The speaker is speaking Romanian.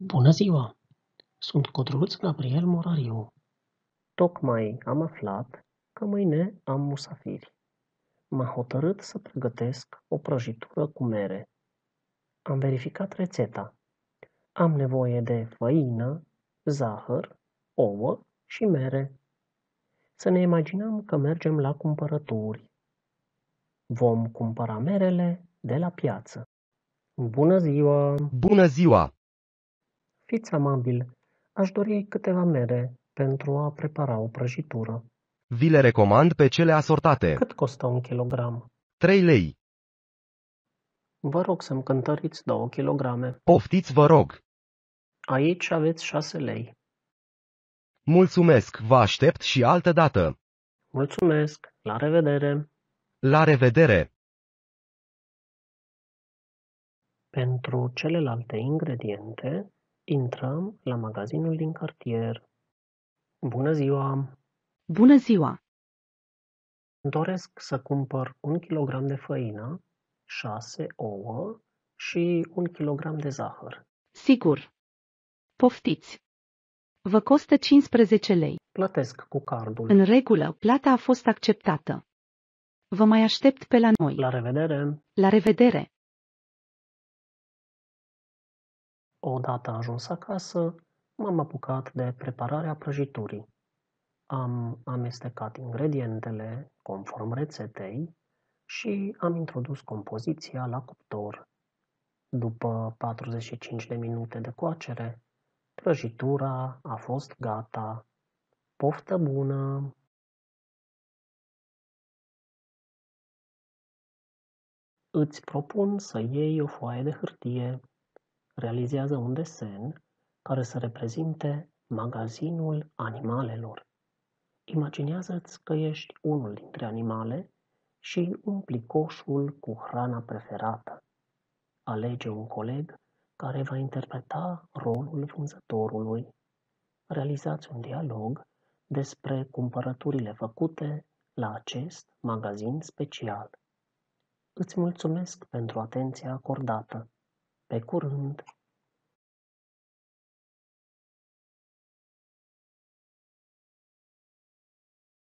Bună ziua! Sunt Codruț Gabriel Morariu. Tocmai am aflat că mâine am musafiri. M-a hotărât să pregătesc o prăjitură cu mere. Am verificat rețeta. Am nevoie de făină, zahăr, ouă și mere. Să ne imaginăm că mergem la cumpărături. Vom cumpăra merele de la piață. Bună ziua! Bună ziua! Fiți amabil, aș dori câteva mere pentru a prepara o prăjitură. Vi le recomand pe cele asortate. Cât costă un kilogram? 3 lei. Vă rog să-mi cântăriți două kilograme. Poftiți, vă rog. Aici aveți șase lei. Mulțumesc, vă aștept și altă dată. Mulțumesc, la revedere! La revedere! Pentru celelalte ingrediente, intrăm la magazinul din cartier. Bună ziua! Bună ziua! Doresc să cumpăr un kilogram de făină, 6 ouă și un kilogram de zahăr. Sigur. Poftiți. Vă costă 15 lei. Plătesc cu cardul. În regulă, plata a fost acceptată. Vă mai aștept pe la noi. La revedere! La revedere! Odată ajuns acasă, m-am apucat de prepararea prăjiturii. Am amestecat ingredientele conform rețetei și am introdus compoziția la cuptor. După 45 de minute de coacere, prăjitura a fost gata. Poftă bună! Îți propun să iei o foaie de hârtie, realizează un desen care să reprezinte magazinul animalelor. Imaginează-ți că ești unul dintre animale și umpli coșul cu hrana preferată. Alege un coleg care va interpreta rolul vânzătorului. Realizați un dialog despre cumpărăturile făcute la acest magazin special. Îți mulțumesc pentru atenția acordată. Pe curând!